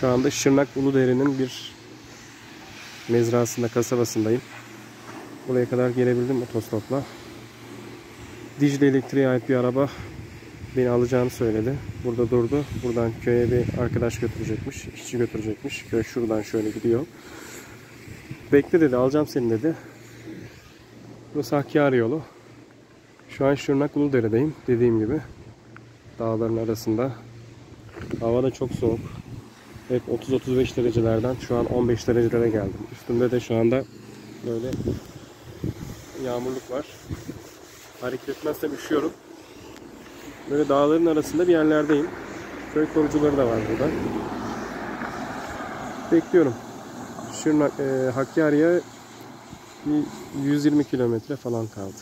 Şu anda Şırnak Uludere'nin bir mezrasında, kasabasındayım. Buraya kadar gelebildim otostopla. Dicle Elektriğe ait bir araba beni alacağını söyledi. Burada durdu. Buradan köye bir arkadaş götürecekmiş, işçi götürecekmiş. Köy şuradan şöyle gidiyor. Bekle dedi, alacağım seni dedi. Burası Hakkari yolu. Şu an Şırnak Uludere'deyim dediğim gibi. Dağların arasında. Hava da çok soğuk. Hep 30-35 derecelerden şu an 15 derecelere geldim. Üstümde de şu anda böyle yağmurluk var. Hareket etmezsem üşüyorum. Böyle dağların arasında bir yerlerdeyim. Köy korucuları da var burada. Bekliyorum. Şırnak, e, Hakkari'ye bir 120 kilometre falan kaldı.